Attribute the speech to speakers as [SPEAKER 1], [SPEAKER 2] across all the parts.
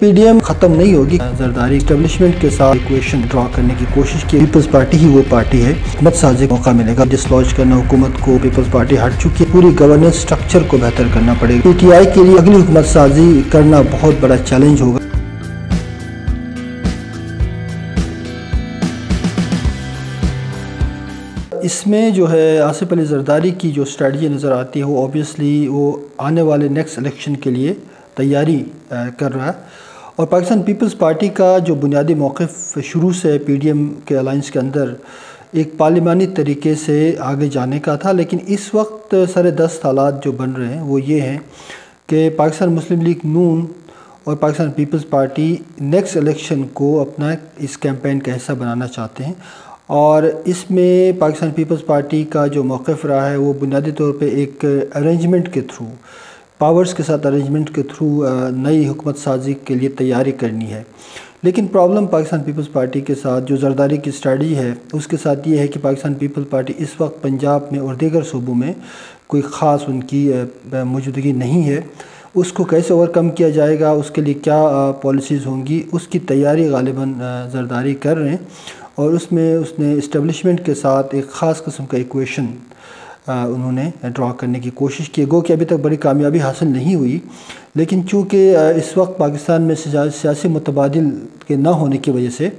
[SPEAKER 1] PDM खत्म नहीं होगी। जरदारी स्टेब्लिशमेंट के साथ इक्वेशन ड्रॉ करने की कोशिश की। पीपल्स पार्टी ही वो पार्टी है। मत साजे मौका मिलेगा। डिसलॉज करना हुकूमत को पीपल्स पार्टी हट चुकी है। पूरी गवर्नेंस स्ट्रक्चर को बेहतर करना पड़ेगा। पीटीआई के लिए अगली हुकूमत साजी करना बहुत बड़ा चैलेंज होगा। इसमें जो है, आसिफ अली जरदारी की जो स्ट्रेटजी नज़र आती है, वो ऑब्वियसली वो आने वाले नेक्स्ट इलेक्शन के लिए तैयारी कर रहा है। और पाकिस्तान पीपल्स पार्टी का जो बुनियादी मौक़ शुरू से पी डी एम के अलाइंस के अंदर एक पार्लिमानी तरीके से आगे जाने का था, लेकिन इस वक्त सर दस्त हालात जो बन रहे हैं, वो ये हैं कि पाकिस्तान मुस्लिम लीग नून और Pakistan Peoples Party next election को अपना इस कैंपेन का हिस्सा बनाना चाहते हैं। और इसमें पाकिस्तान पीपल्स पार्टी का जो मौक़ रहा है, वो बुनियादी तौर पे एक अरेंजमेंट के थ्रू पावर्स के साथ अरेंजमेंट के थ्रू नई हुकूमत साजी के लिए तैयारी करनी है। लेकिन प्रॉब्लम पाकिस्तान पीपल्स पार्टी के साथ जो जरदारी की स्ट्रेटी है, उसके साथ ये है कि पाकिस्तान पीपल्स पार्टी इस वक्त पंजाब में और दीगर सूबों में कोई ख़ास उनकी मौजूदगी नहीं है। उसको कैसे ओवरकम किया जाएगा, उसके लिए क्या पॉलिसीज़ होंगी, उसकी तैयारी गालिबा जरदारी कर रहे हैं। और उसमें उसने इस्टबलिशमेंट के साथ एक ख़ास कस्म का इक्वेशन उन्होंने ड्रा करने की कोशिश की। गो कि अभी तक बड़ी कामयाबी हासिल नहीं हुई लेकिन चूँकि इस वक्त पाकिस्तान में सियासी मुतबादल के ना होने की वजह से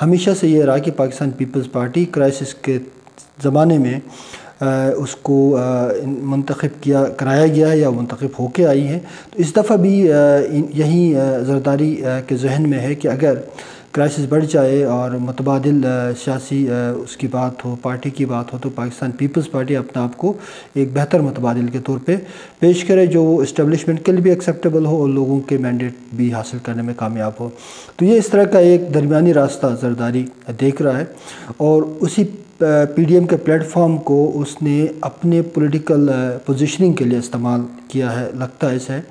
[SPEAKER 1] हमेशा से ये रहा कि पाकिस्तान पीपल्स पार्टी क्राइसिस के ज़माने में आ, उसको मंतखब किया कराया गया है या मंतखब होके आई है। तो इस दफ़ा भी यही जरदारी के जहन में है कि अगर क्राइसिस बढ़ जाए और मुतबादल सियासी उसकी बात हो, पार्टी की बात हो तो पाकिस्तान पीपल्स पार्टी अपने आप को एक बेहतर मुतबादल के तौर पर पे पेश करे, जो इस्टबलिशमेंट के लिए भी एक्सेप्टेबल हो और लोगों के मैंडेट भी हासिल करने में कामयाब हो। तो ये इस तरह का एक दरमिया रास्ता जरदारी देख रहा है और उसी पीडीएम के प्लेटफॉर्म को उसने अपने पॉलिटिकल पोजीशनिंग के लिए इस्तेमाल किया है, लगता है इसे।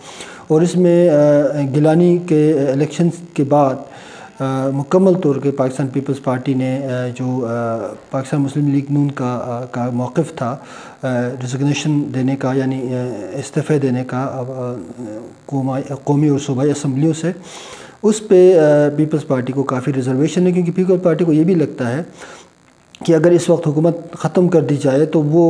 [SPEAKER 1] और इसमें गिलानी के इलेक्शन के बाद मुकम्मल तौर पर पाकिस्तान पीपल्स पार्टी ने जो पाकिस्तान मुस्लिम लीग नून का का मौक़ था रिजगनेशन देने का, यानी इस्तीफ़े देने का कौमी और सूबाई असम्बलियों से, उस पर पीपल्स पार्टी को काफ़ी रिजर्वेशन है क्योंकि पीपल्स पार्टी को ये भी लगता है कि अगर इस वक्त हुकूमत ख़त्म कर दी जाए तो वो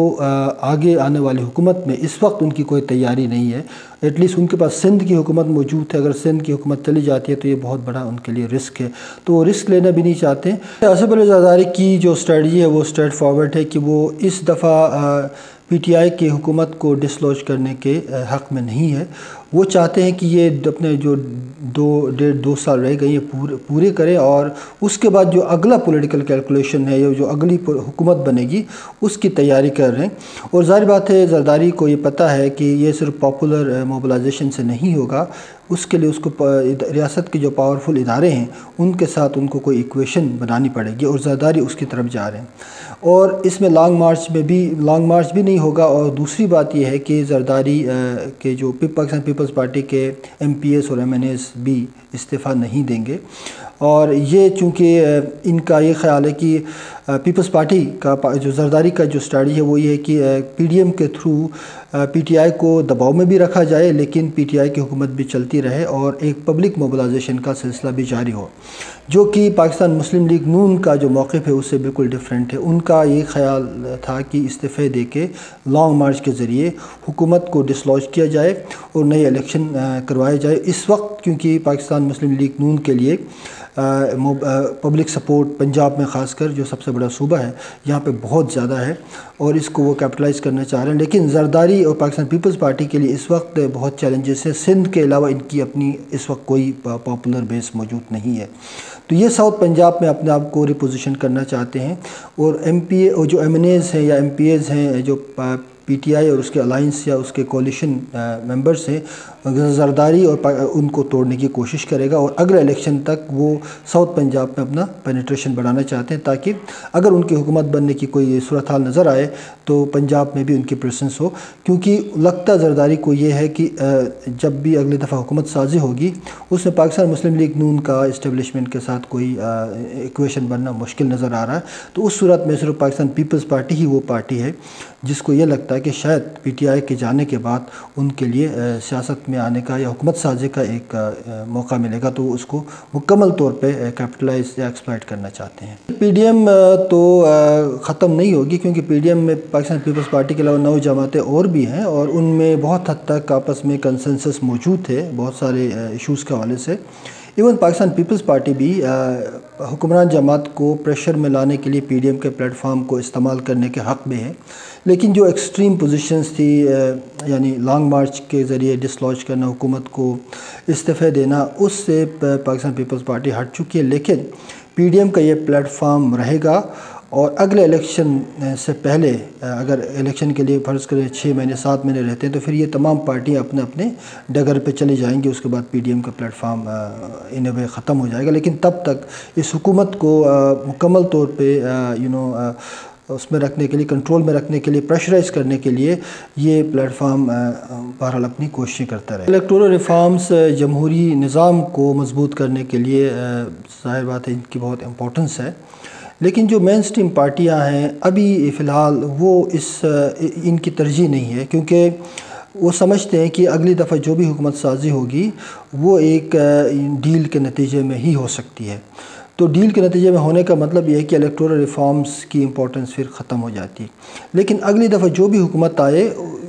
[SPEAKER 1] आगे आने वाली हुकूमत में इस वक्त उनकी कोई तैयारी नहीं है। एटलीस्ट उनके पास सिंध की हुकूमत मौजूद है। अगर सिंध की हुकूमत चली जाती है तो ये बहुत बड़ा उनके लिए रिस्क है। तो वो रिस्क लेना भी नहीं चाहते। असफ अली की जो स्ट्रेटजी है, वो स्ट्रेट फॉरवर्ड है कि वो इस दफ़ा पीटीआई की हुकूमत को डिसलॉज करने के हक़ में नहीं है। वो चाहते हैं कि ये अपने जो दो, डेढ़, दो साल रह गए, ये पूरे पूरे करें और उसके बाद जो अगला पॉलिटिकल कैलकुलेशन है, या जो अगली हुकूमत बनेगी, उसकी तैयारी कर रहे हैं। और ज़ाहिर बात है, जरदारी को ये पता है कि ये सिर्फ़ पॉपुलर मोबलाइजेशन से नहीं होगा। उसके लिए उसको रियासत के जो पावरफुल इदारे हैं, उनके साथ उनको कोई इक्वेशन बनानी पड़ेगी और ज़रदारी उसकी तरफ़ जा रहे हैं। और इसमें लॉन्ग मार्च में भी लॉन्ग मार्च भी नहीं होगा और दूसरी बात यह है कि जरदारी के जो पाकिस्तान पीपल्स पार्टी के एम पी एस और एम एन एस भी इस्तीफ़ा नहीं देंगे। और ये चूँकि इनका ये ख्याल है कि पीपल्स पार्टी का जो जरदारी का जो स्टडी है, वो ये है कि पीडीएम के थ्रू पीटीआई को दबाव में भी रखा जाए, लेकिन पीटीआई की हुकूमत भी चलती रहे और एक पब्लिक मोबिलाइजेशन का सिलसिला भी जारी हो। जो कि पाकिस्तान मुस्लिम लीग नून का जो मौक़ है, उससे बिल्कुल डिफरेंट है। उनका ये ख्याल था कि इस्तीफ़े दे के लॉन्ग मार्च के ज़रिए हुकूमत को डिसलॉज किया जाए और नए इलेक्शन करवाए जाए। इस वक्त क्योंकि पाकिस्तान मुस्लिम लीग नून के लिए पब्लिक सपोर्ट पंजाब में ख़ासकर जो सबसे बड़ा सूबा है, यहाँ पे बहुत ज़्यादा है और इसको वो कैपिटलाइज़ करना चाह रहे हैं। लेकिन जरदारी और पाकिस्तान पीपल्स पार्टी के लिए इस वक्त बहुत चैलेंजेस हैं। सिंध के अलावा इनकी अपनी इस वक्त कोई पॉपुलर बेस मौजूद नहीं है। तो ये साउथ पंजाब में अपने आप को रिपोजिशन करना चाहते हैं और एम पी ए जो एम एन एज़ हैं या एम पी एज़ हैं, जो पीटीआई और उसके अलाइंस या उसके कोलिशन मेंबर्स हैं जरदारी और उनको तोड़ने की कोशिश करेगा और अगले इलेक्शन तक वो साउथ पंजाब में अपना पेनिट्रेशन बढ़ाना चाहते हैं ताकि अगर उनकी हुकूमत बनने की कोई सूरत हाल नज़र आए तो पंजाब में भी उनकी प्रेजेंस हो। क्योंकि लगता जरदारी को ये है कि जब भी अगली दफ़ा हुकूमत साजी होगी, उसमें पाकिस्तान मुस्लिम लीग नून का इस्टबलिशमेंट के साथ कोई इक्वेशन बनना मुश्किल नज़र आ रहा है। तो उस सूरत में सिर्फ़ पाकिस्तान पीपल्स पार्टी ही वो पार्टी है, जिसको ये लगता है कि शायद पी टी आई के जाने के बाद उनके लिए सियासत में में आने का या हुकूमत साजी का एक मौका मिलेगा तो उसको मुकम्मल तौर पे कैपिटलाइज या एक्सप्लाइट करना चाहते हैं। पीडीएम तो ख़त्म नहीं होगी क्योंकि पीडीएम में पाकिस्तान पीपल्स पार्टी के अलावा नौ जमातें और भी हैं और उनमें बहुत हद तक आपस में कंसेंसस मौजूद है बहुत सारे इशूज़ के हवाले से। इवन पाकिस्तान पीपल्स पार्टी भी हुक्मरान जमात को प्रेशर में लाने के लिए पीडीएम के प्लेटफार्म को इस्तेमाल करने के हक़ में है। लेकिन जो एक्सट्रीम पोजीशंस थी यानी लॉन्ग मार्च के ज़रिए डिसलॉज करना हुकूमत को इस्तीफ़े देना, उससे पाकिस्तान पीपल्स पार्टी हट चुकी है। लेकिन पीडीएम का ये प्लेटफार्म रहेगा और अगले इलेक्शन से पहले अगर इलेक्शन के लिए फ़र्ज़ करें छः महीने, सात महीने रहते हैं तो फिर ये तमाम पार्टियाँ अपने अपने डगर पे चले जाएँगी। उसके बाद पीडीएम का प्लेटफार्म इन वे ख़त्म हो जाएगा। लेकिन तब तक इस हुकूमत को मुकम्मल तौर पे यू नो उसमें रखने के लिए कंट्रोल में रखने के लिए प्रेशराइज करने के लिए ये प्लेटफार्म बहरहाल अपनी कोशिशें करता रहे। इलेक्टोरल रिफॉर्म्स जमहूरी निज़ाम को मज़बूत करने के लिए ज़ाहिर बात है इनकी बहुत इम्पोर्टेंस है। लेकिन जो मेन स्ट्रीम पार्टियाँ हैं, अभी फ़िलहाल वो इस इनकी तरजीह नहीं है, क्योंकि वो समझते हैं कि अगली दफ़ा जो भी हुकूमत साजी होगी, वो एक डील के नतीजे में ही हो सकती है। तो डील के नतीजे में होने का मतलब यह है कि इलेक्टोरल रिफॉर्म्स की इम्पोर्टेंस फिर ख़त्म हो जाती है। लेकिन अगली दफ़ा जो भी हुकूमत आए,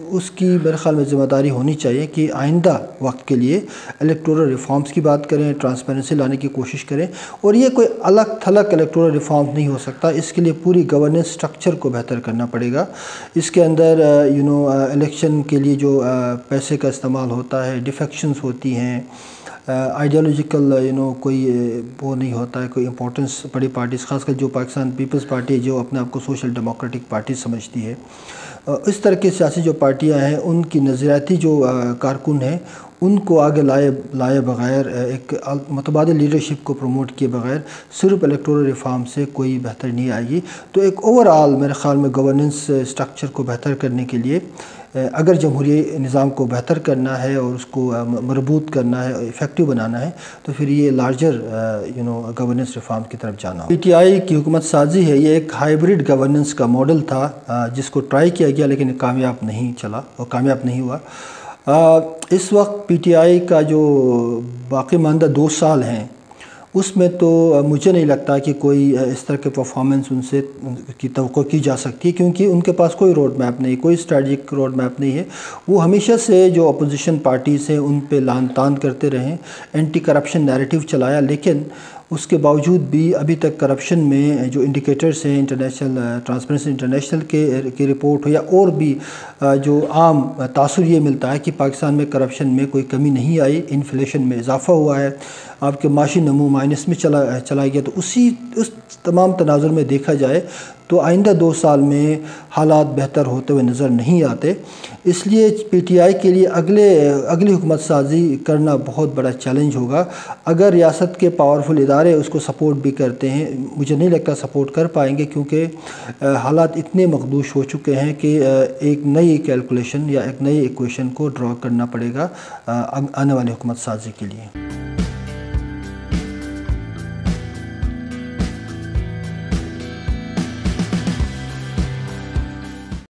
[SPEAKER 1] उसकी मेरे ख्याल में ज़िम्मेदारी होनी चाहिए कि आइंदा वक्त के लिए इलेक्टोरल रिफॉर्म्स की बात करें ट्रांसपेरेंसी लाने की कोशिश करें और ये कोई अलग थलग इलेक्टोरल रिफॉर्म नहीं हो सकता। इसके लिए पूरी गवर्नेंस स्ट्रक्चर को बेहतर करना पड़ेगा। इसके अंदर यू नो इलेक्शन के लिए जो पैसे का इस्तेमाल होता है डिफेक्शंस होती हैं आइडियोलॉजिकल यू नो कोई वो नहीं होता है, कोई इंपॉर्टेंस बड़ी पार्टीज़ खासकर जो पाकिस्तान पीपल्स पार्टी है, जो अपने आप को सोशल डेमोक्रेटिक पार्टी समझती है। इस तरह की सियासी जो पार्टियाँ हैं, उनकी नज़रियाती जो कारकुन हैं, उनको आगे लाए लाए बगैर एक मतबाद लीडरशिप को प्रमोट किए बगैर सिर्फ़ इलेक्टोरल रिफॉर्म से कोई बेहतर नहीं आएगी। तो एक ओवरऑल मेरे ख्याल में गवर्नेंस स्ट्रक्चर को बेहतर करने के लिए अगर जमहूरी निज़ाम को बेहतर करना है और उसको मरबूत करना है, इफ़ेक्टिव बनाना है तो फिर ये larger you know governance reform की तरफ़ जाना पी टी आई की हुकूमत साजी है, ये एक हाइब्रिड गवर्नेंस का मॉडल था जिसको ट्राई किया गया, लेकिन कामयाब नहीं चला और कामयाब नहीं हुआ। इस वक्त पी टी आई का जो बाकी मानदा दो साल हैं उसमें तो मुझे नहीं लगता कि कोई इस तरह के परफॉर्मेंस उनसे की तो की जा सकती है, क्योंकि उनके पास कोई रोड मैप नहीं, कोई स्ट्रेटजिक रोड मैप नहीं है। वो हमेशा से जो अपोजिशन पार्टीज़ हैं, उन पे लान तान करते रहें एंटी करप्शन नैरेटिव चलाया, लेकिन उसके बावजूद भी अभी तक करप्शन में जो इंडिकेटर्स हैं इंटरनेशनल ट्रांसपेरेंसी इंटरनेशनल के की रिपोर्ट हो, या और भी जो आम तासर ये मिलता है कि पाकिस्तान में करप्शन में कोई कमी नहीं आई इन्फ्लेशन में इजाफ़ा हुआ है आपके माशी नमू माइनस में चला चला गया। तो उसी, उस तमाम तनाजुर में देखा जाए तो आइंदा दो साल में हालात बेहतर होते हुए नज़र नहीं आते। इसलिए पी टी आई के लिए अगले, अगली हुकूमत साजी करना बहुत बड़ा चैलेंज होगा। अगर रियासत के पावरफुल इदारे उसको सपोर्ट भी करते हैं, मुझे नहीं लगता सपोर्ट कर पाएँगे, क्योंकि हालात इतने मखदूश हो चुके हैं कि एक नई कैलकुलेशन या एक नई इक्वेशन को ड्रा करना पड़ेगा आने वाली हुकूमत साजी के लिए।